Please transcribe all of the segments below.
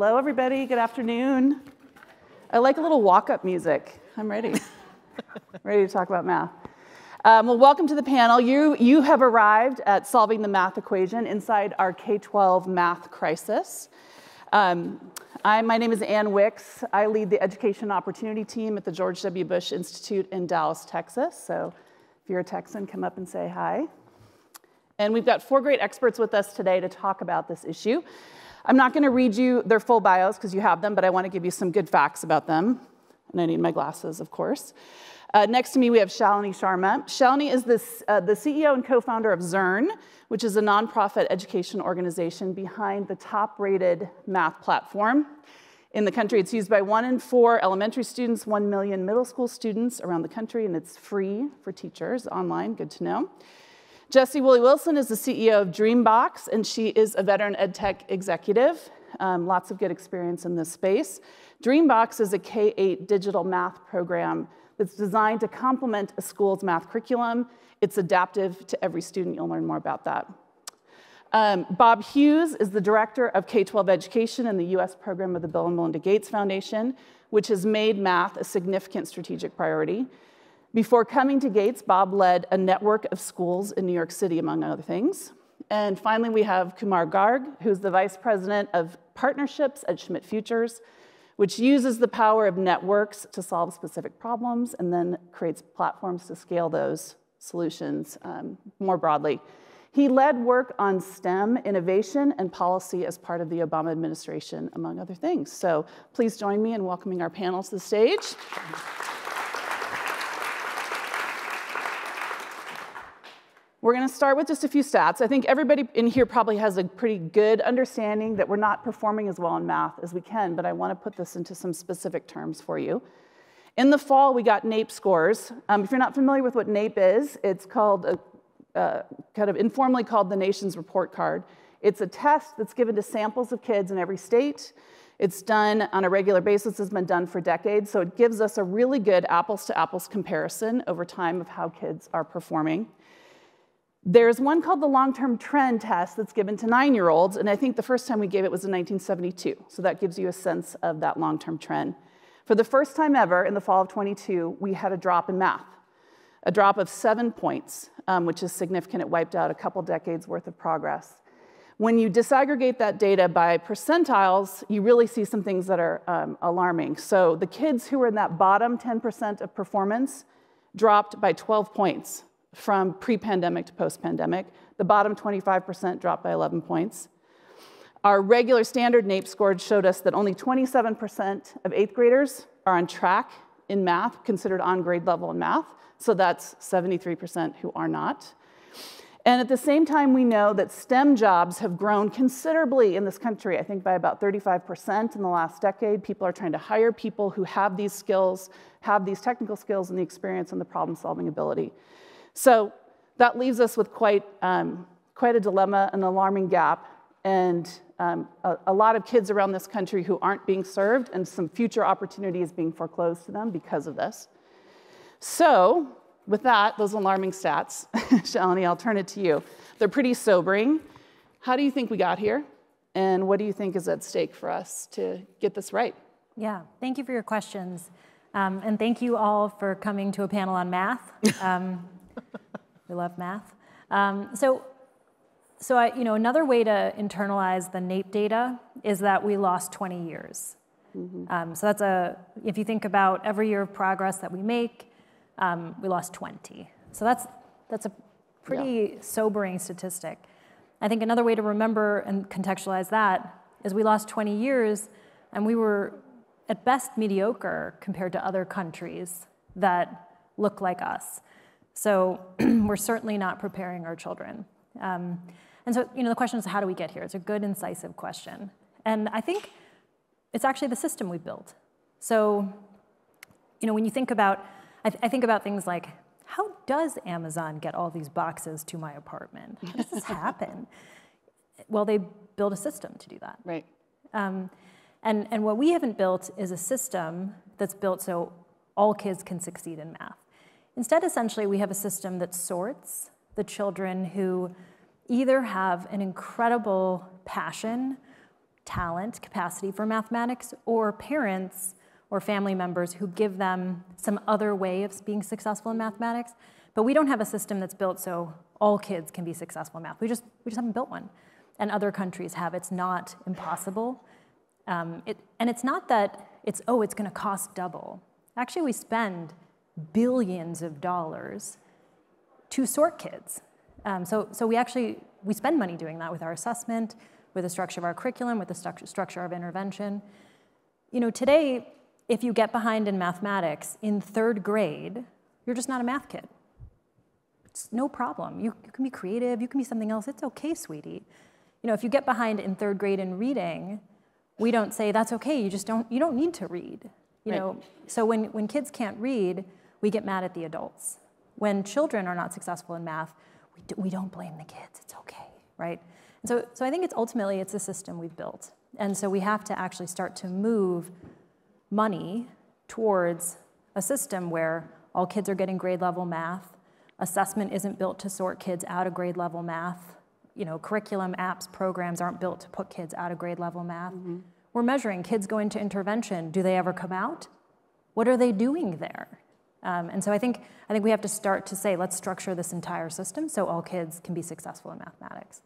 Hello, everybody. Good afternoon. I like a little walk up music. I'm ready. ready to talk about math. Um, well, welcome to the panel. You, you have arrived at solving the math equation inside our K 12 math crisis. Um, I, my name is Anne Wicks. I lead the Education Opportunity Team at the George W. Bush Institute in Dallas, Texas. So if you're a Texan, come up and say hi. And we've got four great experts with us today to talk about this issue. I'm not going to read you their full bios because you have them, but I want to give you some good facts about them. And I need my glasses, of course. Uh, next to me, we have Shalinee Sharma. Shalinee is uh, the CEO and co founder of Zearn, which is a nonprofit education organization behind the top rated math platform in the country. It's used by one in four elementary students, one million middle school students around the country, and it's free for teachers online. Good to know. Jessie Woolley Wilson is the CEO of Dreambox, and she is a veteran EdTech executive. Um, lots of good experience in this space. Dreambox is a K 8 digital math program that's designed to complement a school's math curriculum. It's adaptive to every student. You'll learn more about that. Um, Bob Hughes is the director of K 12 education in the US program of the Bill and Melinda Gates Foundation, which has made math a significant strategic priority. Before coming to Gates, Bob led a network of schools in New York City, among other things. And finally, we have Kumar Garg, who's the vice president of partnerships at Schmidt Futures, which uses the power of networks to solve specific problems and then creates platforms to scale those solutions um, more broadly. He led work on STEM innovation and policy as part of the Obama administration, among other things. So please join me in welcoming our panel to the stage. We're going to start with just a few stats. I think everybody in here probably has a pretty good understanding that we're not performing as well in math as we can, but I want to put this into some specific terms for you. In the fall, we got NAEP scores. Um, if you're not familiar with what NAEP is, it's called, a, uh, kind of informally called the nation's report card. It's a test that's given to samples of kids in every state. It's done on a regular basis, has been done for decades, so it gives us a really good apples to apples comparison over time of how kids are performing. There's one called the long-term trend test that's given to nine-year-olds, and I think the first time we gave it was in 1972, so that gives you a sense of that long-term trend. For the first time ever, in the fall of 22, we had a drop in math, a drop of seven points, um, which is significant. It wiped out a couple decades worth of progress. When you disaggregate that data by percentiles, you really see some things that are um, alarming. So the kids who were in that bottom 10% of performance dropped by 12 points from pre-pandemic to post-pandemic. The bottom 25% dropped by 11 points. Our regular standard NAEP score showed us that only 27% of eighth graders are on track in math, considered on grade level in math. So that's 73% who are not. And at the same time, we know that STEM jobs have grown considerably in this country, I think by about 35% in the last decade. People are trying to hire people who have these skills, have these technical skills and the experience and the problem solving ability. So that leaves us with quite, um, quite a dilemma, an alarming gap, and um, a, a, lot of kids around this country who aren't being served, and some future opportunities being foreclosed to them because of this. So, with that, those alarming stats, Shalinee, I'll turn it to you. They're pretty sobering. How do you think we got here? And what do you think is at stake for us to get this right? Yeah, thank you for your questions. Um, and thank you all for coming to a panel on math. Um, we love math. Um, so, so I, you know, another way to internalize the NAEP data is that we lost 20 years. Mm-hmm. Um, so that's a, if you think about every year of progress that we make, um, we lost 20. So that's, that's a pretty yeah. sobering statistic. I think another way to remember and contextualize that is we lost 20 years and we were at best mediocre compared to other countries that look like us. So we're certainly not preparing our children. Um, and so, you know, the question is, how do we get here? It's a good, incisive question. And I think it's actually the system we built. So, you know, when you think about, I, th I think about things like, how does Amazon get all these boxes to my apartment? How does this happen? well, they build a system to do that. Right. Um, and, and what we haven't built is a system that's built so all kids can succeed in math. Instead, essentially, we have a system that sorts the children who either have an incredible passion talent, capacity for mathematics, or parents or family members who give them some other way of being successful in mathematics. But we don't have a system that's built so all kids can be successful in math. We just, we just haven't built one. And other countries have. It's not impossible. Um, it, and it's not that it's, oh, it's going to cost double. Actually, we spend billions of dollars to sort kids. Um, so, so we actually, we spend money doing that with our assessment, with the structure of our curriculum, with the stru structure of intervention. You know, today, if you get behind in mathematics in third grade, you're just not a math kid. It's no problem. You, you can be creative, you can be something else. It's okay, sweetie. You know, if you get behind in third grade in reading, we don't say that's okay. You just don't. You don't need to read. You right. know. So when when kids can't read, we get mad at the adults. When children are not successful in math, we, do, we don't blame the kids. It's okay, right? And so so I think it's ultimately it's a system we've built, and so we have to actually start to move money towards a system where all kids are getting grade level math. Assessment isn't built to sort kids out of grade level math. You know, curriculum, apps, programs aren't built to put kids out of grade level math. Mm -hmm. We're measuring kids go into intervention. Do they ever come out? What are they doing there? Um, and so I think, I think we have to start to say, let's structure this entire system so all kids can be successful in mathematics.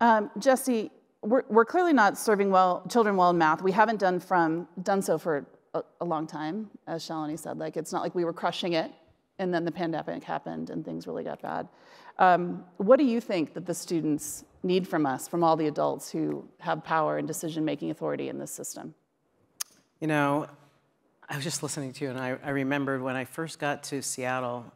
Um, Jessie, we're, we're clearly not serving well children well in math. We haven't done from done so for a, a, long time, as Shalinee said. Like it's not like we were crushing it, and then the pandemic happened and things really got bad. Um, what do you think that the students need from us, from all the adults who have power and decision-making authority in this system? You know, I was just listening to you, and I, I remembered when I first got to Seattle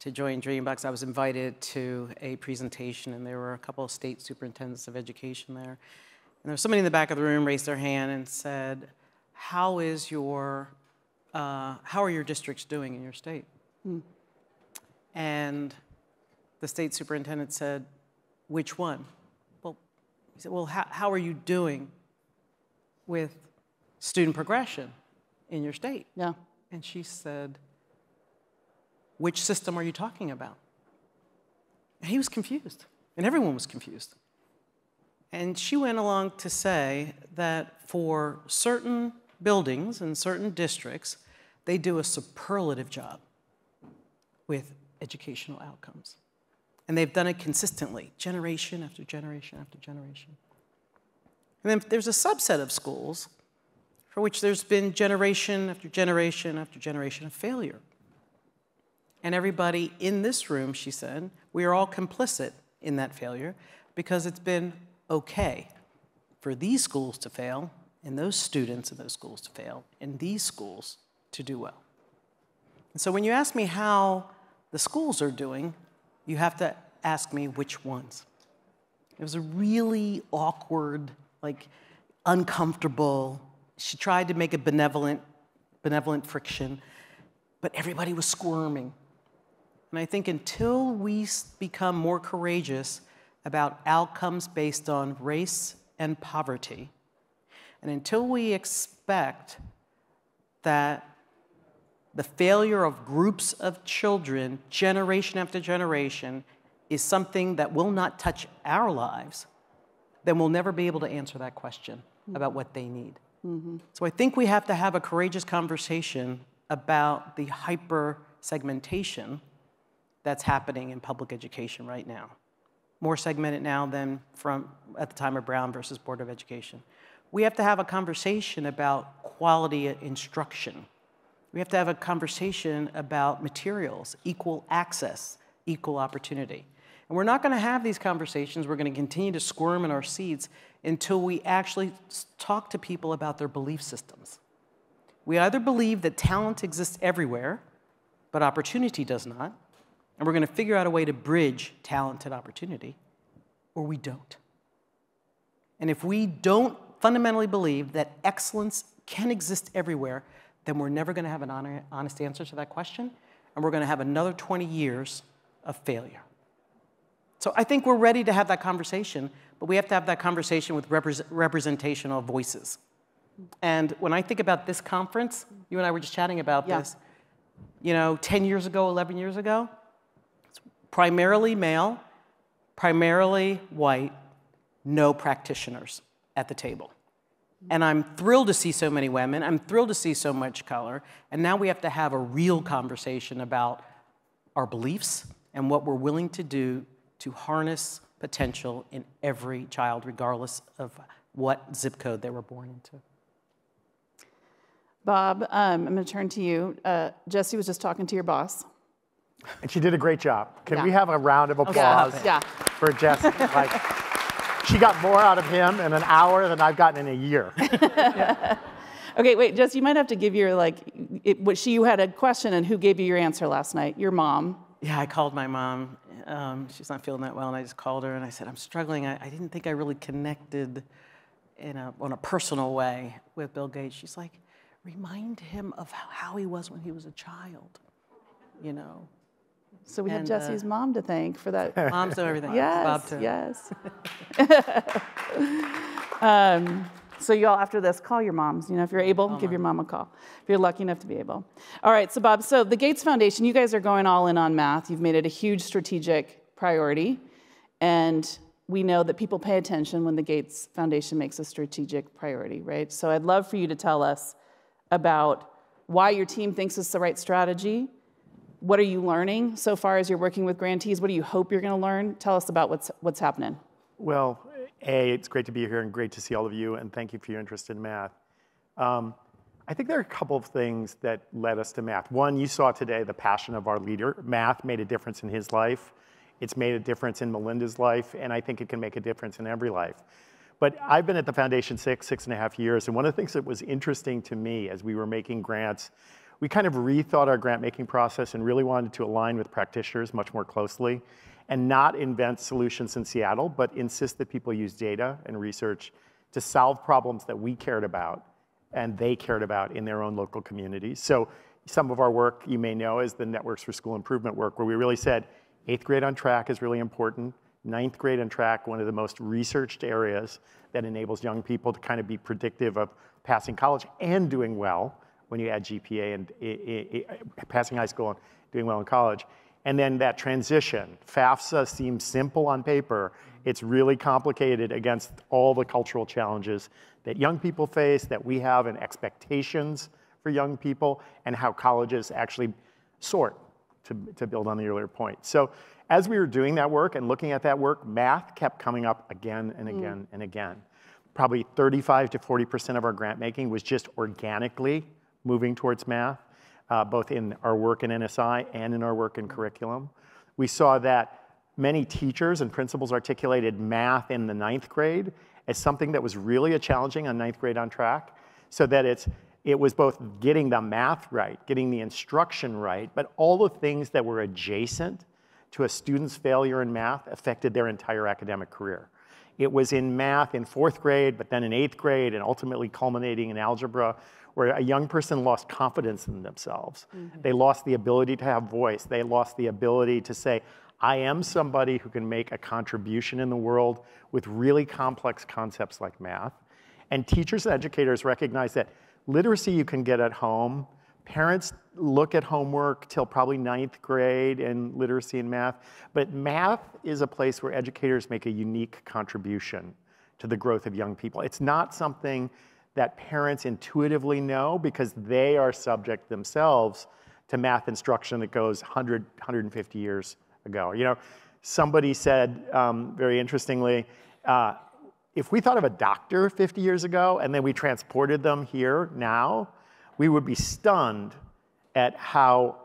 to join Dreambox, I was invited to a presentation, and there were a couple of state superintendents of education there. And there was somebody in the back of the room raised their hand and said, "How is your, uh, how are your districts doing in your state?" Hmm. And the state superintendent said, "Which one?" Well, he said, "Well, how, how are you doing with student progression in your state?" Yeah. And she said, which system are you talking about? And he was confused, and everyone was confused. And she went along to say that for certain buildings and certain districts, they do a superlative job with educational outcomes. And they've done it consistently, generation after generation after generation. And then there's a subset of schools for which there's been generation after generation after generation of failure and everybody in this room, she said, we are all complicit in that failure because it's been okay for these schools to fail and those students in those schools to fail and these schools to do well. And so when you ask me how the schools are doing, you have to ask me which ones. It was a really awkward, like uncomfortable. She tried to make a benevolent, benevolent friction, but everybody was squirming. And I think until we become more courageous about outcomes based on race and poverty, and until we expect that the failure of groups of children, generation after generation, is something that will not touch our lives, then we'll never be able to answer that question hmm. about what they need. Mm -hmm. So I think we have to have a courageous conversation about the hyper segmentation that's happening in public education right now. More segmented now than from at the time of Brown versus Board of Education. We have to have a conversation about quality instruction. We have to have a conversation about materials, equal access, equal opportunity. And we're not going to have these conversations. We're going to continue to squirm in our seats until we actually talk to people about their belief systems. We either believe that talent exists everywhere, but opportunity does not, and we're going to figure out a way to bridge talent and opportunity, or we don't. And if we don't fundamentally believe that excellence can exist everywhere, then we're never going to have an honest answer to that question, and we're going to have another 20 years of failure. So I think we're ready to have that conversation, but we have to have that conversation with representational voices. And when I think about this conference, you and I were just chatting about yeah. this, you know, 10 years ago, 11 years ago, primarily male, primarily white, no practitioners at the table. And I'm thrilled to see so many women. I'm thrilled to see so much color. And now we have to have a real conversation about our beliefs and what we're willing to do to harness potential in every child, regardless of what zip code they were born into. Bob, um, I'm going to turn to you. Uh, Jessie was just talking to your boss. And she did a great job. Can Yeah. we have a round of applause Yeah. for Jessie? Like, she got more out of him in an hour than I've gotten in a year. Okay, wait, Jessie, you might have to give your like. It, what she you had a question, and who gave you your answer last night? Your mom. Yeah, I called my mom. Um, she's not feeling that well, and I just called her and I said, I'm struggling. I, I didn't think I really connected in a, on a personal way with Bill Gates. She's like, remind him of how, how he was when he was a child, you know? So we And, have uh, Jessie's mom to thank for that. Moms everything. Bob, yes, too. yes. um, so y'all, after this, call your moms. You know, if you're able, give your mom a call. If you're lucky enough to be able. All right, so Bob, so the Gates Foundation, you guys are going all in on math. You've made it a huge strategic priority, and we know that people pay attention when the Gates Foundation makes a strategic priority, right? So I'd love for you to tell us about why your team thinks it's the right strategy. What are you learning so far as you're working with grantees? What do you hope you're going to learn? Tell us about what's what's happening. Well, A, it's great to be here and great to see all of you, and thank you for your interest in math. Um, I think there are a couple of things that led us to math. One, you saw today the passion of our leader. Math made a difference in his life. It's made a difference in Melinda's life, and I think it can make a difference in every life. But I've been at the foundation six, six and a half years, and one of the things that was interesting to me as we were making grants, we kind of rethought our grant making process and really wanted to align with practitioners much more closely and not invent solutions in Seattle, but insist that people use data and research to solve problems that we cared about and they cared about in their own local communities. So some of our work you may know is the Networks for School Improvement work, where we really said eighth grade on track is really important. Ninth grade on track, one of the most researched areas that enables young people to kind of be predictive of passing college and doing well when you add GPA and i- i- i- passing high school and doing well in college. And then that transition, FAFSA seems simple on paper. It's really complicated against all the cultural challenges that young people face, that we have, and expectations for young people, and how colleges actually sort, to, to build on the earlier point. So as we were doing that work and looking at that work, math kept coming up again and mm. again and again. Probably 35 to 40% of our grant making was just organically moving towards math, uh, both in our work in NSI and in our work in curriculum. We saw that many teachers and principals articulated math in the ninth grade as something that was really a challenging on ninth grade on track, so that it's it was both getting the math right, getting the instruction right, but all the things that were adjacent to a student's failure in math affected their entire academic career. It was in math in fourth grade, but then in eighth grade, and ultimately culminating in algebra, where a young person lost confidence in themselves. Mm-hmm. They lost the ability to have voice. They lost the ability to say, I am somebody who can make a contribution in the world with really complex concepts like math. And teachers and educators recognize that literacy you can get at home. Parents look at homework till probably ninth grade and literacy and math. But math is a place where educators make a unique contribution to the growth of young people. It's not something that parents intuitively know because they are subject themselves to math instruction that goes 100, 150 years ago. You know, somebody said um, very interestingly, uh, if we thought of a doctor 50 years ago and then we transported them here now, we would be stunned at how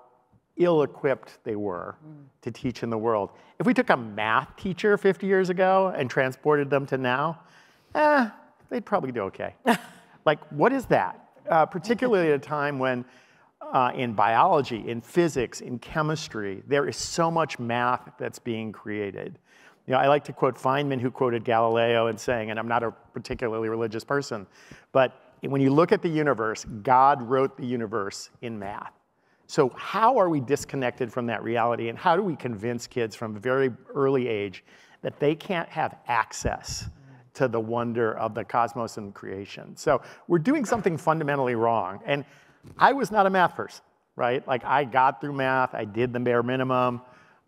ill equipped they were to teach in the world. If we took a math teacher 50 years ago and transported them to now, eh, they'd probably do okay. like, what is that? Uh, particularly at a time when uh, in biology, in physics, in chemistry, there is so much math that's being created. You know, I like to quote Feynman, who quoted Galileo and saying, and I'm not a particularly religious person, but when you look at the universe, God wrote the universe in math. So how are we disconnected from that reality, and how do we convince kids from a very early age that they can't have access to the wonder of the cosmos and creation? So we're doing something fundamentally wrong. And I was not a math person, right? Like I got through math, I did the bare minimum.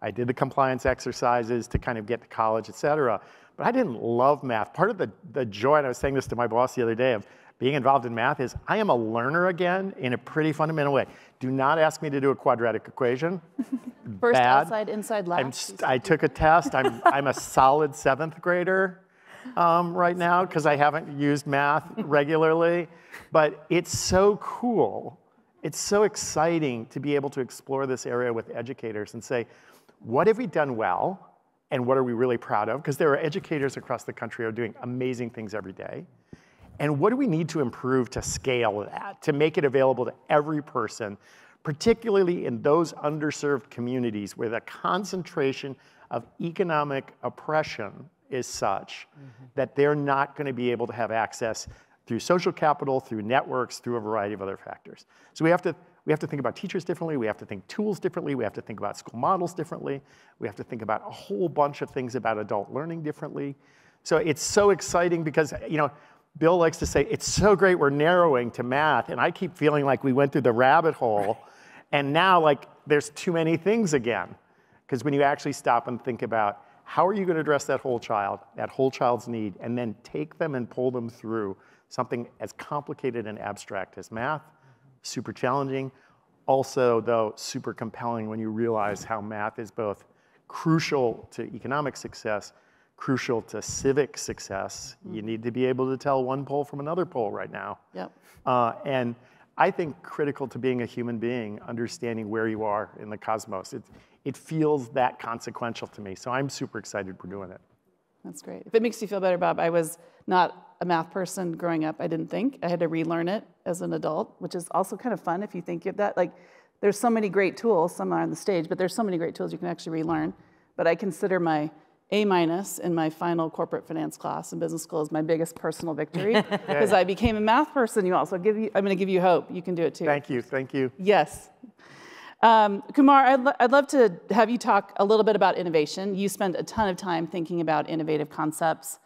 I did the compliance exercises to kind of get to college, et cetera. But I didn't love math. Part of the, the joy, and I was saying this to my boss the other day, of being involved in math is I am a learner again in a pretty fundamental way. Do not ask me to do a quadratic equation. First Bad. outside, inside I'm, lab. st- I took a test. I'm, I'm a solid seventh grader um, right now because I haven't used math regularly. But it's so cool. It's so exciting to be able to explore this area with educators and say, what have we done well? And what are we really proud of? Because there are educators across the country who are doing amazing things every day. And what do we need to improve to scale that, to make it available to every person, particularly in those underserved communities where the concentration of economic oppression is such mm-hmm. that they're not going to be able to have access through social capital, through networks, through a variety of other factors. So we have to we have to think about teachers differently. We have to think tools differently. We have to think about school models differently. We have to think about a whole bunch of things about adult learning differently. So it's so exciting because, you know, Bill likes to say, it's so great we're narrowing to math. And I keep feeling like we went through the rabbit hole. And now, like, there's too many things again. Because when you actually stop and think about how are you going to address that whole child, that whole child's need, and then take them and pull them through something as complicated and abstract as math, super challenging. Also, though, super compelling when you realize how math is both crucial to economic success, crucial to civic success. You need to be able to tell one pole from another pole right now. Yep. Uh, and I think critical to being a human being, understanding where you are in the cosmos. It, it feels that consequential to me. So I'm super excited we're doing it. That's great. If it makes you feel better, Bob, I was not a math person growing up. I didn't think. I had to relearn it as an adult, which is also kind of fun if you think of that. Like, there's so many great tools. Some are on the stage, but there's so many great tools you can actually relearn. But I consider my A minus in my final corporate finance class in business school as my biggest personal victory because I became a math person. You also give you. I'm going to give you hope. You can do it too. Thank you. Thank you. Yes. Um, Kumar, I'd, lo- I'd love to have you talk a little bit about innovation. You spend a ton of time thinking about innovative concepts.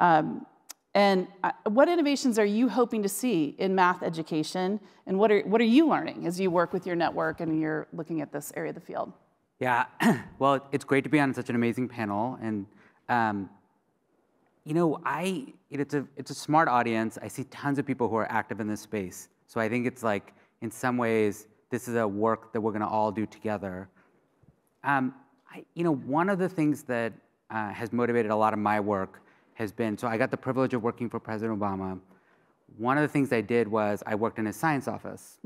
Um, and uh, what innovations are you hoping to see in math education? And what are, what are you learning as you work with your network and you're looking at this area of the field? Yeah, well, it's great to be on such an amazing panel, and um, you know, I it's a it's a smart audience. I see tons of people who are active in this space, so I think it's like in some ways this is a work that we're going to all do together. Um, I, you know, one of the things that uh, has motivated a lot of my work has been so I got the privilege of working for President Obama. One of the things I did was I worked in his science office,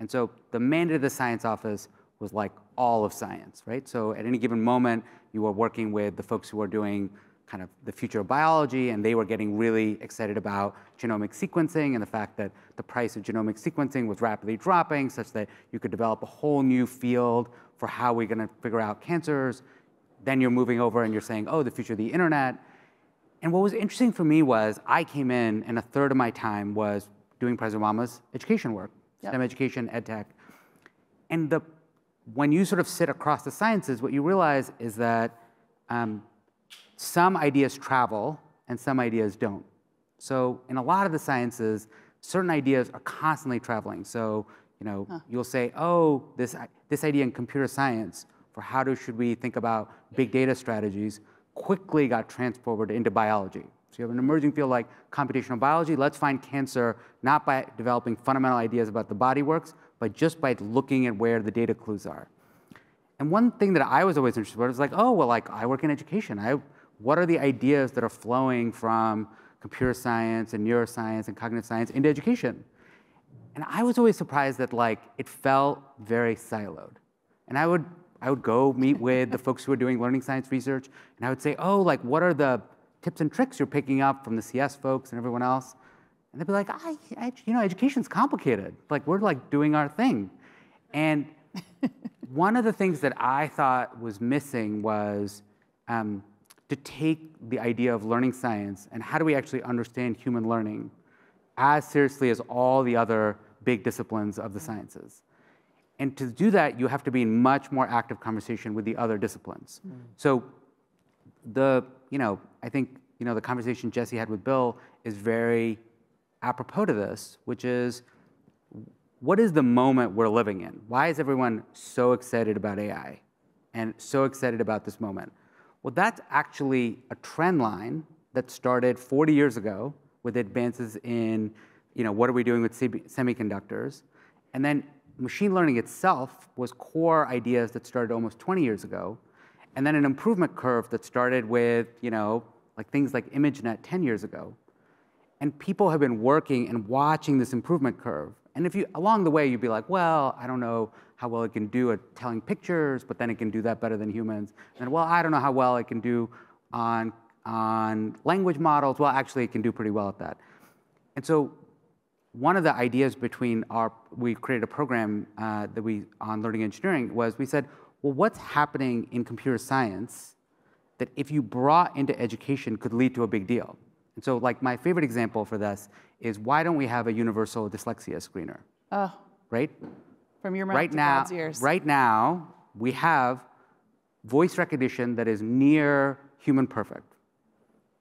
and so the mandate of the science office was like all of science, right? So at any given moment, you were working with the folks who were doing kind of the future of biology, and they were getting really excited about genomic sequencing and the fact that the price of genomic sequencing was rapidly dropping, such that you could develop a whole new field for how we're going to figure out cancers. Then you're moving over and you're saying, oh, the future of the internet. And what was interesting for me was I came in, and a third of my time was doing President Obama's education work, Yep. STEM education, ed tech. And the, when you sort of sit across the sciences, what you realize is that um, some ideas travel and some ideas don't. So in a lot of the sciences, certain ideas are constantly traveling. So you know, you'll say, oh, this, this idea in computer science for how do, should we think about big data strategies quickly got transported into biology. So you have an emerging field like computational biology. Let's find cancer not by developing fundamental ideas about the body works, but just by looking at where the data clues are. And one thing that I was always interested in was like, oh, well, like I work in education. I, what are the ideas that are flowing from computer science and neuroscience and cognitive science into education? And I was always surprised that like it felt very siloed. And I would I would go meet with the folks who are doing learning science research, and I would say, oh, like what are the tips and tricks you're picking up from the CS folks and everyone else? And they'd be like, I, I you know, education's complicated. Like we're like doing our thing. And one of the things that I thought was missing was um, to take the idea of learning science and how do we actually understand human learning as seriously as all the other big disciplines of the sciences. And to do that, you have to be in much more active conversation with the other disciplines. Mm. So the, you know, I think, you know, the conversation Jessie had with Bill is very apropos to this, which is what is the moment we're living in? Why is everyone so excited about AI? and so excited about this moment. Well, that's actually a trend line that started 40 years ago with advances in, you know, what are we doing with semiconductors? And then machine learning itself was core ideas that started almost 20 years ago. And then an improvement curve that started with, you know, like things like ImageNet 10 years ago. And people have been working and watching this improvement curve. And if you, along the way, you'd be like, well, I don't know how well it can do at telling pictures, but then it can do that better than humans. And well, I don't know how well it can do on, on language models. Well, actually, it can do pretty well at that. And so one of the ideas between our, we created a program uh, that we, on learning engineering was we said, well, what's happening in computer science that if you brought into education could lead to a big deal? And so like my favorite example for this is why don't we have a universal dyslexia screener? Oh. Right? From your mouth right to now, God's ears. Right now, we have voice recognition that is near human perfect.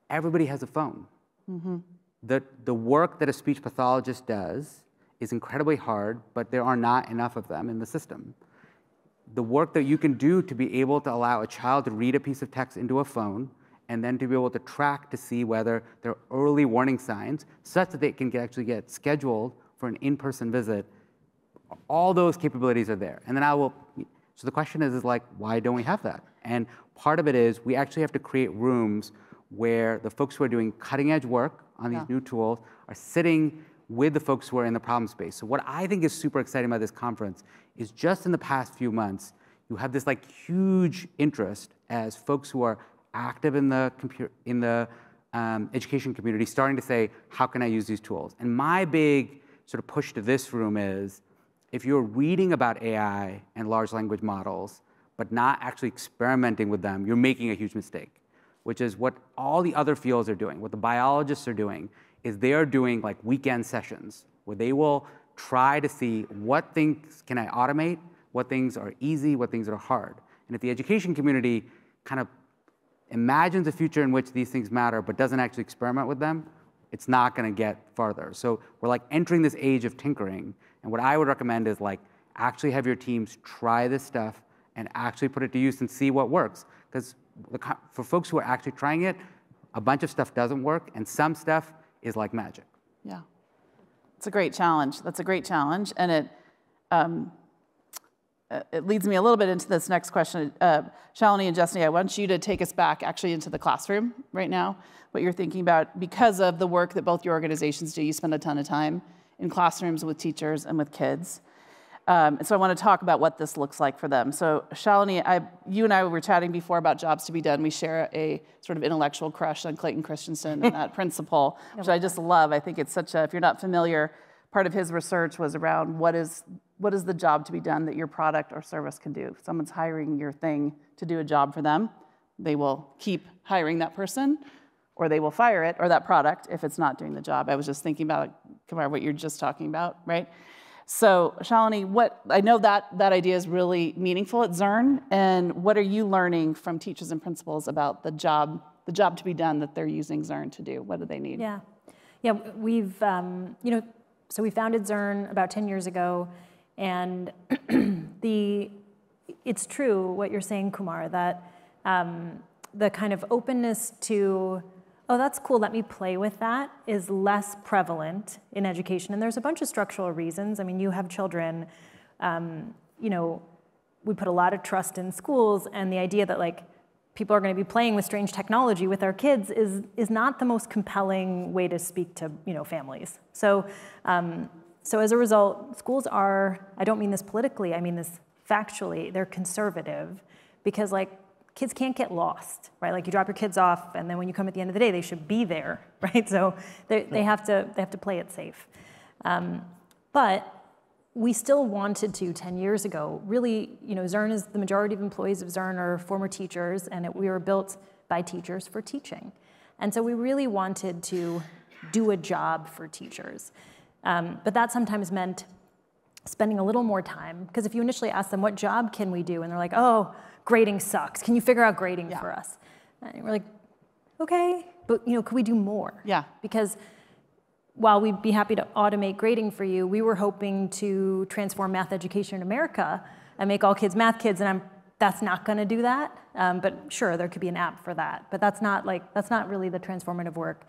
Everybody has a phone. Mm-hmm. The, the work that a speech pathologist does is incredibly hard, but there are not enough of them in the system. The work that you can do to be able to allow a child to read a piece of text into a phone and then to be able to track to see whether there are early warning signs such that they can get, actually get scheduled for an in-person visit all those capabilities are there. And then I will, so the question is, is like, why don't we have that? And part of it is we actually have to create rooms where the folks who are doing cutting edge work on these yeah. new tools are sitting with the folks who are in the problem space. So what I think is super exciting about this conference is just in the past few months, you have this like huge interest as folks who are active in the in the um, education community starting to say, how can I use these tools? And my big sort of push to this room is if you're reading about AI and large language models, but not actually experimenting with them, you're making a huge mistake, which is what all the other fields are doing. What the biologists are doing is they are doing like weekend sessions where they will try to see what things can I automate, what things are easy, what things are hard. And if the education community kind of imagines a future in which these things matter but doesn't actually experiment with them, it's not going to get farther. So we're like entering this age of tinkering and what I would recommend is like actually have your teams try this stuff and actually put it to use and see what works. Because for folks who are actually trying it, a bunch of stuff doesn't work, and some stuff is like magic. Yeah, it's a great challenge. That's a great challenge, and it um, it leads me a little bit into this next question. Uh, Shalinee and Jessamy, I want you to take us back actually into the classroom right now, what you're thinking about because of the work that both your organizations do. You spend a ton of time in classrooms with teachers and with kids. Um, and so I want to talk about what this looks like for them. So Shalinee, I, you and I were chatting before about jobs to be done. We share a sort of intellectual crush on Clayton Christensen and that principle, which I just love. I think it's such a, if you're not familiar, part of his research was around what is, what is the job to be done that your product or service can do. If someone's hiring your thing to do a job for them, they will keep hiring that person or they will fire it or that product if it's not doing the job. I was just thinking about Kumar, what you're just talking about, right? So, Shalinee, what I know that that idea is really meaningful at Zearn, and what are you learning from teachers and principals about the job, the job to be done that they're using Zearn to do? What do they need? Yeah, yeah, we've um, you know, so we founded Zearn about 10 years ago, and the it's true what you're saying, Kumar, that um, the kind of openness to oh, that's cool, let me play with that, is less prevalent in education. And there's a bunch of structural reasons. I mean, you have children, um, you know, we put a lot of trust in schools, and the idea that like people are going to be playing with strange technology with our kids is, is not the most compelling way to speak to you know, families. So, um, so as a result, schools are, I don't mean this politically, I mean this factually, they're conservative because like kids can't get lost, right? Like you drop your kids off, and then when you come at the end of the day, they should be there, right? So they, they have to they have to play it safe. Um, but we still wanted to 10 years ago. Really, you know, Zearn is the majority of employees of Zearn are former teachers, and it, we were built by teachers for teaching. And so we really wanted to do a job for teachers. Um, but that sometimes meant spending a little more time, because if you initially ask them, what job can we do? And they're like, oh, grading sucks. Can you figure out grading yeah. for us? And we're like, okay, but you know, could we do more? Yeah. Because while we'd be happy to automate grading for you, we were hoping to transform math education in America and make all kids math kids, and I'm that's not going to do that. Um, but sure, there could be an app for that. But that's not like that's not really the transformative work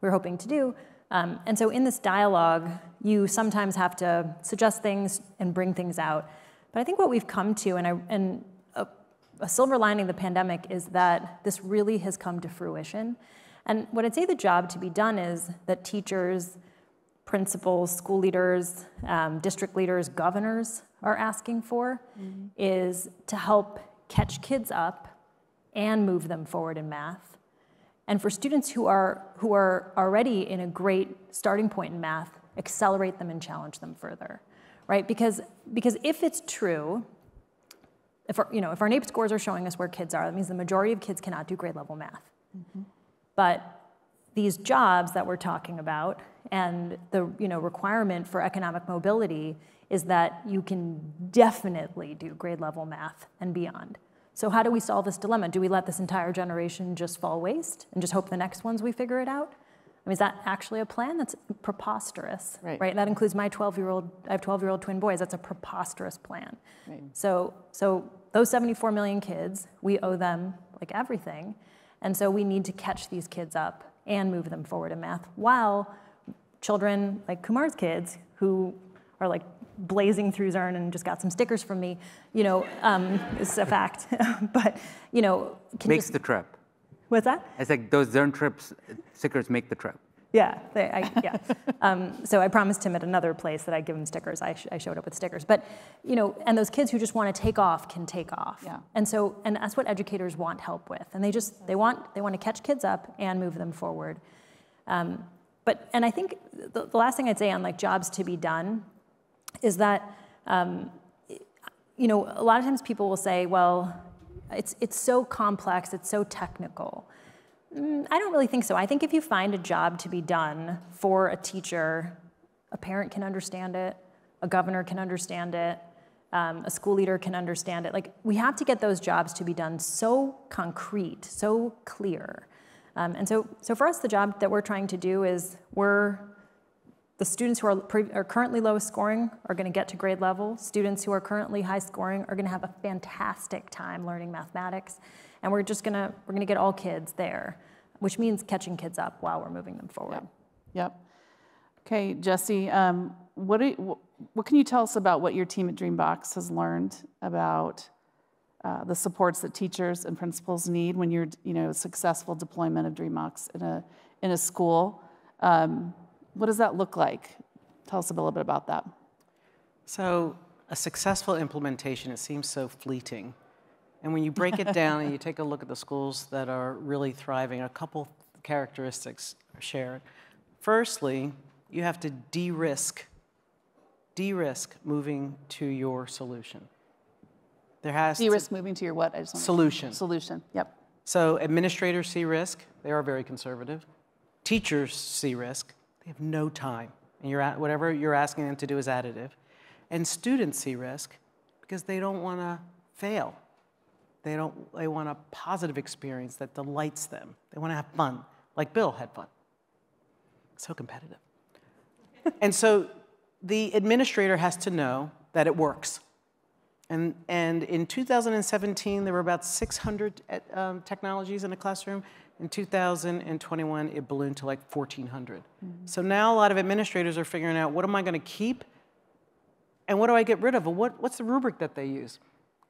we're hoping to do. Um, and so in this dialogue, you sometimes have to suggest things and bring things out. But I think what we've come to, and, I, and a, a silver lining of the pandemic is that this really has come to fruition. And what I'd say the job to be done is that teachers, principals, school leaders, um, district leaders, governors are asking for mm-hmm. is to help catch kids up and move them forward in math and for students who are, who are already in a great starting point in math, accelerate them and challenge them further, right? Because, because if it's true, if our, you know, if our NAEP scores are showing us where kids are, that means the majority of kids cannot do grade level math. Mm-hmm. But these jobs that we're talking about and the you know, requirement for economic mobility is that you can definitely do grade level math and beyond. So how do we solve this dilemma? Do we let this entire generation just fall waste and just hope the next ones we figure it out? I mean, is that actually a plan? That's preposterous, right? right? That includes my 12-year-old. I have 12-year-old twin boys. That's a preposterous plan. Right. So, so those 74 million kids, we owe them like everything, and so we need to catch these kids up and move them forward in math, while children like Kumar's kids, who are like blazing through Zearn and just got some stickers from me, you know, um, it's a fact. but, you know, makes just, the trip. What's that? It's like those Zearn trips, stickers make the trip. Yeah, they, I, yeah. um, so I promised him at another place that I'd give him stickers. I, sh- I, showed up with stickers, but you know, and those kids who just want to take off can take off. Yeah. And so, and that's what educators want help with, and they just they want they want to catch kids up and move them forward. Um, but and I think the, the last thing I'd say on like jobs to be done is that, um, you know, a lot of times people will say, well, it's, it's so complex, it's so technical. Mm, I don't really think so. I think if you find a job to be done for a teacher, a parent can understand it, a governor can understand it, um, a school leader can understand it. Like, we have to get those jobs to be done so concrete, so clear. Um, and so, so for us, the job that we're trying to do is we're the students who are, are currently low scoring are going to get to grade level. Students who are currently high scoring are going to have a fantastic time learning mathematics. And we're just going to, we're going to get all kids there, which means catching kids up while we're moving them forward. Yep. yep. Okay, Jessie, um, what, you, what can you tell us about what your team at Dreambox has learned about uh, the supports that teachers and principals need when you're, you know, successful deployment of Dreambox in a, in a school? Um, what does that look like? Tell us a little bit about that. So, a successful implementation, it seems so fleeting. And when you break it down and you take a look at the schools that are really thriving, a couple characteristics are shared. Firstly, you have to de risk, de risk moving to your solution. There has de risk moving to your what? I just solution. Solution, yep. So, administrators see risk, they are very conservative. Teachers see risk, they have no time. And you're at, whatever you're asking them to do is additive. And students see risk because they don't want to fail. They, don't, they want a positive experience that delights them. They want to have fun, like Bill had fun. So competitive. and so the administrator has to know that it works. And, and in 2017, there were about 600 um, technologies in a classroom. In 2021, it ballooned to like 1,400. Mm-hmm. So now a lot of administrators are figuring out what am I going to keep and what do I get rid of? What, what's the rubric that they use?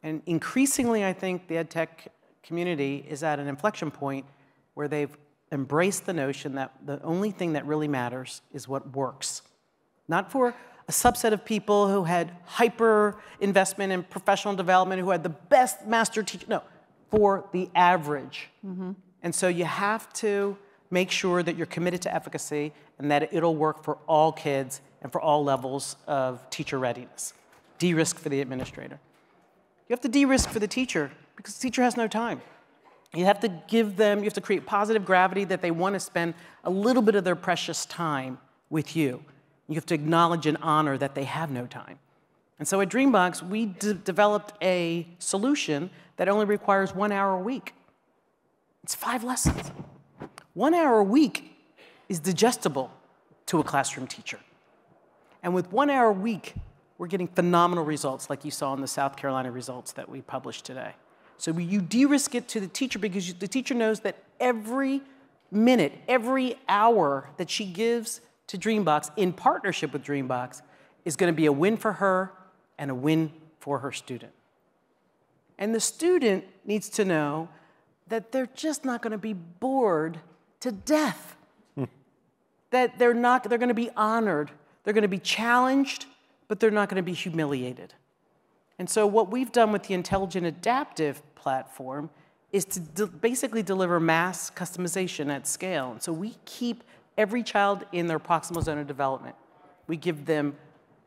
And increasingly, I think the ed tech community is at an inflection point where they've embraced the notion that the only thing that really matters is what works. Not for a subset of people who had hyper investment in professional development, who had the best master teacher. No, for the average. Mm-hmm. And so you have to make sure that you're committed to efficacy and that it'll work for all kids and for all levels of teacher readiness. De risk for the administrator. You have to de risk for the teacher because the teacher has no time. You have to give them, you have to create positive gravity that they want to spend a little bit of their precious time with you. You have to acknowledge and honor that they have no time. And so at Dreambox, we developed a solution that only requires one hour a week. It's five lessons. One hour a week is digestible to a classroom teacher. And with one hour a week, we're getting phenomenal results like you saw in the South Carolina results that we published today. So you de-risk it to the teacher because you, the teacher knows that every minute, every hour that she gives to Dreambox in partnership with Dreambox is going to be a win for her and a win for her student. And the student needs to know that they're just not going to be bored to death. Hmm. that they're not they're going to be honored, they're going to be challenged, but they're not going to be humiliated. And so what we've done with the intelligent adaptive platform is to de basically deliver mass customization at scale. And so we keep every child in their proximal zone of development. We give them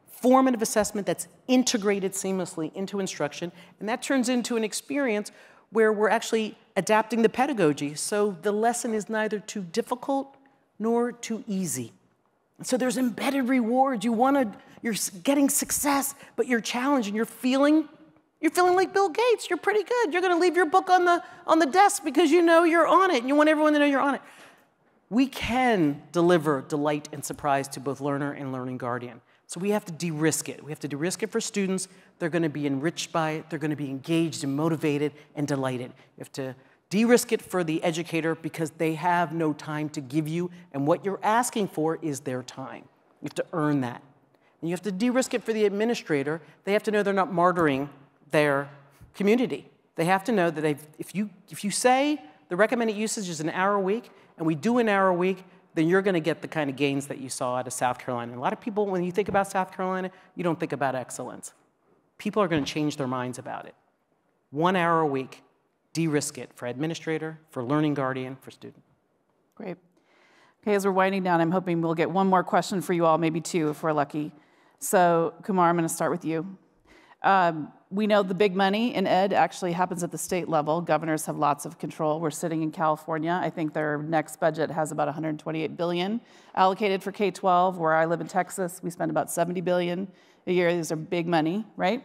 formative assessment that's integrated seamlessly into instruction, and that turns into an experience where we're actually adapting the pedagogy so the lesson is neither too difficult nor too easy. So there's embedded rewards. You want to, you're getting success, but you're challenged and you're feeling, you're feeling like Bill Gates. You're pretty good. You're going to leave your book on the, on the desk because you know you're on it and you want everyone to know you're on it. We can deliver delight and surprise to both learner and learning guardian. So we have to de-risk it. We have to de-risk it for students. They're going to be enriched by it. They're going to be engaged and motivated and delighted. You have to de-risk it for the educator because they have no time to give you, and what you're asking for is their time. You have to earn that. And you have to de-risk it for the administrator. They have to know they're not martyring their community. They have to know that if you, if you say the recommended usage is an hour a week, and we do an hour a week, then you're going to get the kind of gains that you saw out of South Carolina. And a lot of people, when you think about South Carolina, you don't think about excellence. People are going to change their minds about it. One hour a week, de-risk it for administrator, for learning guardian, for student. Great. Okay, as we're winding down, I'm hoping we'll get one more question for you all, maybe two if we're lucky. So, Kumar, I'm to start with you. Um, we know the big money in ed actually happens at the state level. Governors have lots of control. We're sitting in California. I think their next budget has about 128 billion allocated for K-12. Where I live in Texas, we spend about 70 billion a year. These are big money, right?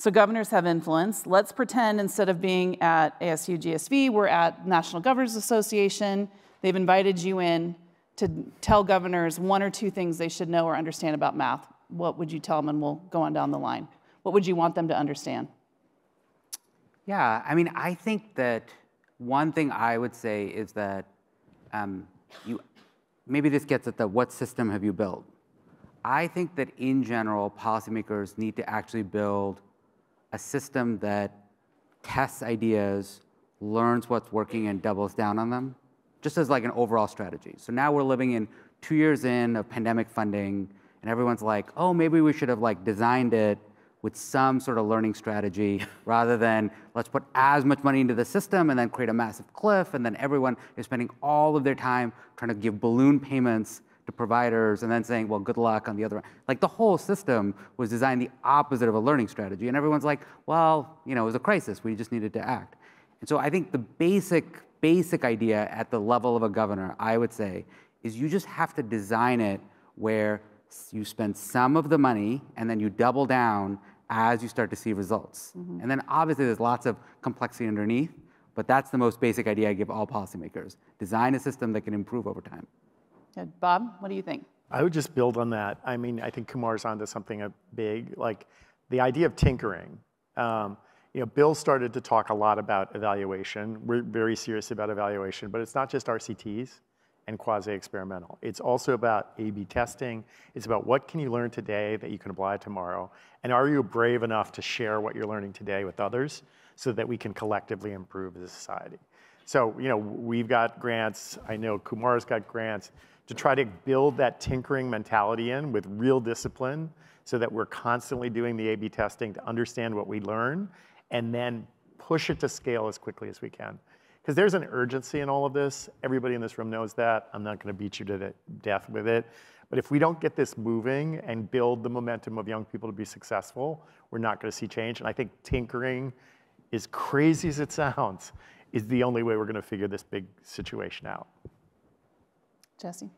So governors have influence. Let's pretend instead of being at ASU GSV, we're at National Governors Association. They've invited you in to tell governors one or two things they should know or understand about math. What would you tell them? And we'll go on down the line. What would you want them to understand? Yeah, I mean, I think that one thing I would say is that um, you, maybe this gets at the what system have you built? I think that in general, policymakers need to actually build a system that tests ideas, learns what's working, and doubles down on them, just as like an overall strategy. So now we're living in two years in of pandemic funding, and everyone's like, oh, maybe we should have like designed it with some sort of learning strategy rather than let's put as much money into the system and then create a massive cliff and then everyone is spending all of their time trying to give balloon payments to providers and then saying, well, good luck on the other end. Like the whole system was designed the opposite of a learning strategy. And everyone's like, well, you know, it was a crisis. We just needed to act. And so I think the basic, basic idea at the level of a governor, I would say, is you just have to design it where you spend some of the money and then you double down as you start to see results. Mm -hmm. And then obviously there's lots of complexity underneath, but that's the most basic idea I give all policymakers. Design a system that can improve over time. Bob, what do you think? I would just build on that. I mean, I think Kumar's onto something big, like the idea of tinkering. Um, you know, Bill started to talk a lot about evaluation. We're very serious about evaluation, but it's not just RCTs and quasi-experimental. It's also about A-B testing. It's about what can you learn today that you can apply tomorrow? And are you brave enough to share what you're learning today with others so that we can collectively improve as a society? So, you know, we've got grants. I know Kumar's got grants to try to build that tinkering mentality in with real discipline so that we're constantly doing the A-B testing to understand what we learn and then push it to scale as quickly as we can. Because there's an urgency in all of this. Everybody in this room knows that. I'm not going to beat you to death with it. But if we don't get this moving and build the momentum of young people to be successful, we're not going to see change. And I think tinkering, as crazy as it sounds, is the only way we're going to figure this big situation out. Jessie?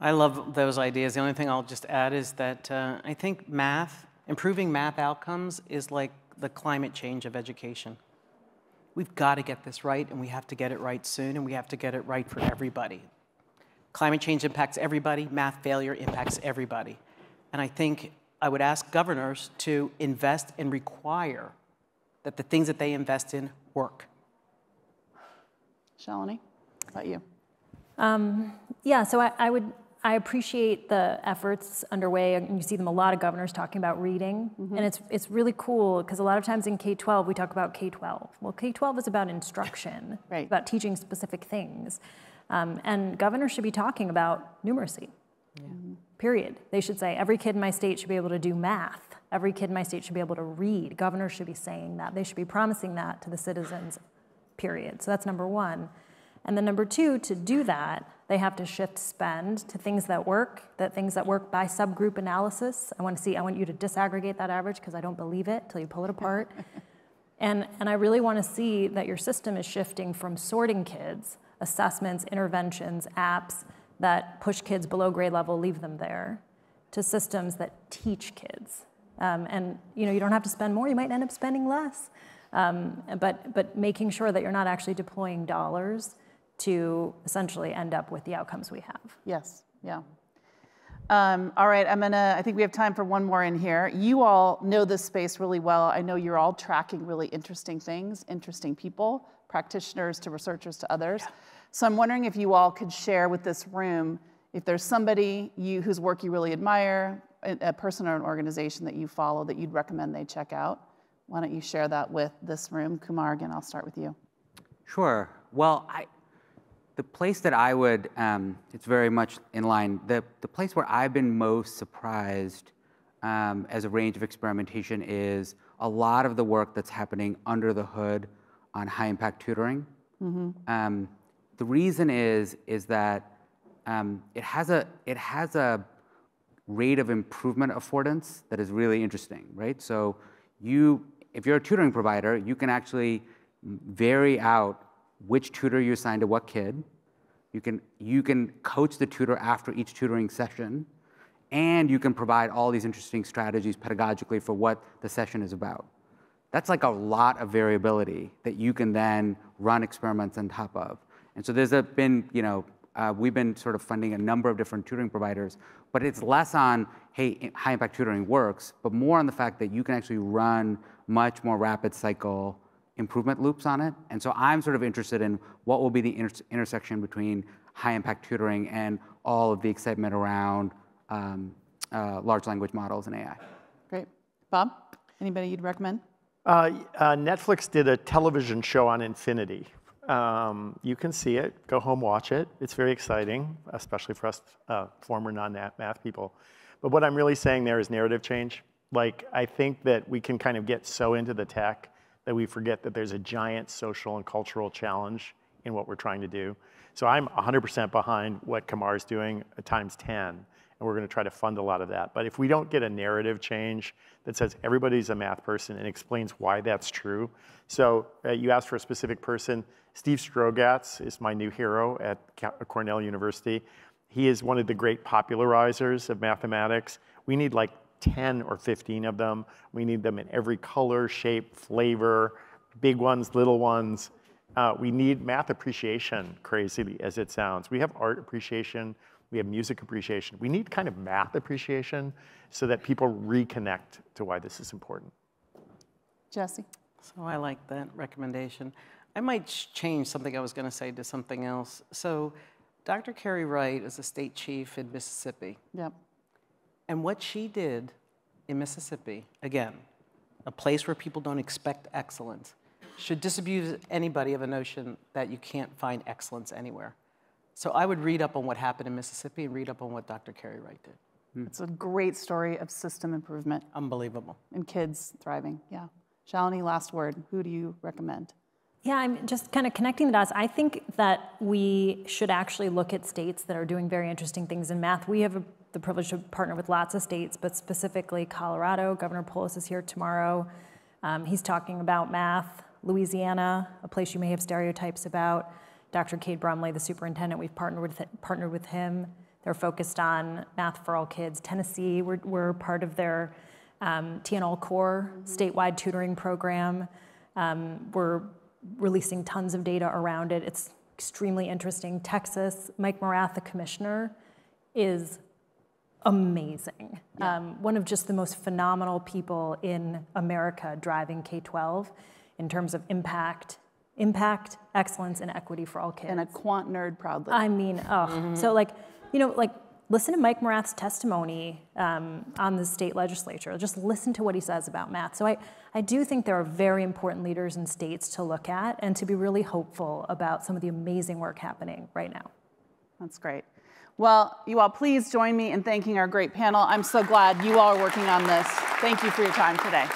I love those ideas. The only thing I'll just add is that uh, I think math, improving math outcomes is like the climate change of education. We've got to get this right, and we have to get it right soon, and we have to get it right for everybody. Climate change impacts everybody, math failure impacts everybody. And I think I would ask governors to invest and require that the things that they invest in work. Shalinee, how about you? Yeah, so I, I would, I appreciate the efforts underway, and you see them a lot of governors talking about reading, and it's it's really cool because a lot of times in K twelve we talk about K twelve. Well, K twelve is about instruction, Right. about teaching specific things, um, and governors should be talking about numeracy. Period. They should say every kid in my state should be able to do math. Every kid in my state should be able to read. Governors should be saying that. They should be promising that to the citizens. Period. So that's number one. And then number two, to do that, they have to shift spend to things that work, that things that work by subgroup analysis. I want to see, I want you to disaggregate that average because I don't believe it till you pull it apart. and, and I really want to see that your system is shifting from sorting kids, assessments, interventions, apps that push kids below grade level, leave them there, to systems that teach kids. Um, and you know, you don't have to spend more, you might end up spending less. Um, but, but making sure that you're not actually deploying dollars to essentially end up with the outcomes we have. Yes, yeah. Um, all right, I'm gonna, I think we have time for one more in here. You all know this space really well. I know you're all tracking really interesting things, interesting people, practitioners to researchers to others. So I'm wondering if you all could share with this room if there's somebody you whose work you really admire, a, a person or an organization that you follow that you'd recommend they check out. Why don't you share that with this room? Kumar, again, I'll start with you. Sure. Well, I, the place that I would, um, it's very much in line, the, the place where I've been most surprised um, as a range of experimentation is a lot of the work that's happening under the hood on high impact tutoring. Um, the reason is, is that um, it, has a, it has a rate of improvement affordance that is really interesting, right? So you, if you're a tutoring provider, you can actually vary out which tutor you assign to what kid. You can, you can coach the tutor after each tutoring session, and you can provide all these interesting strategies pedagogically for what the session is about. That's like a lot of variability that you can then run experiments on top of. And so there's a, been, you know, uh, we've been sort of funding a number of different tutoring providers, but it's less on, hey, high impact tutoring works, but more on the fact that you can actually run much more rapid cycle improvement loops on it. And so I'm sort of interested in what will be the inter intersection between high impact tutoring and all of the excitement around um, uh, large language models and AI. Great. Bob, anybody you'd recommend? Uh, uh, Netflix did a television show on infinity. Um, you can see it. Go home, watch it. It's very exciting, especially for us uh, former non-math people. But what I'm really saying there is narrative change. Like, I think that we can kind of get so into the tech that we forget that there's a giant social and cultural challenge in what we're trying to do. So I'm 100% behind what Kumar's doing times 10, and we're going to try to fund a lot of that. But if we don't get a narrative change that says everybody's a math person and explains why that's true. So uh, you asked for a specific person. Steve Strogatz is my new hero at Cornell University. He is one of the great popularizers of mathematics. We need like 10 or 15 of them. We need them in every color, shape, flavor, big ones, little ones. Uh, we need math appreciation, crazy as it sounds. We have art appreciation, we have music appreciation. We need kind of math appreciation so that people reconnect to why this is important. Jessie? So I like that recommendation. I might change something I was going to say to something else. So Dr. Carey Wright is a state chief in Mississippi. Yep. And what she did in Mississippi, again, a place where people don't expect excellence, should disabuse anybody of a notion that you can't find excellence anywhere. So I would read up on what happened in Mississippi and read up on what Dr. Carey Wright did. Hmm. It's a great story of system improvement Unbelievable. and kids thriving. Yeah. Shalinee, last word. Who do you recommend? Yeah, I'm just kind of connecting the dots. I think that we should actually look at states that are doing very interesting things in math. We have a, the privilege to partner with lots of states, but specifically Colorado. Governor Polis is here tomorrow. Um, he's talking about math. Louisiana, a place you may have stereotypes about. Dr. Cade Brumley, the superintendent, we've partnered with, partnered with him. They're focused on math for all kids. Tennessee, we're, we're part of their um, TN ALL Corps statewide tutoring program. Um, we're releasing tons of data around it. It's extremely interesting. Texas, Mike Morath, the commissioner, is amazing. Um, one of just the most phenomenal people in America driving K-12 in terms of impact, impact, excellence, and equity for all kids. And a quant nerd proudly. I mean, oh, so like, you know, like listen to Mike Morath's testimony um, on the state legislature. Just listen to what he says about math. So I, I do think there are very important leaders in states to look at and to be really hopeful about some of the amazing work happening right now. That's great. Well, you all please join me in thanking our great panel. I'm so glad you all are working on this. Thank you for your time today.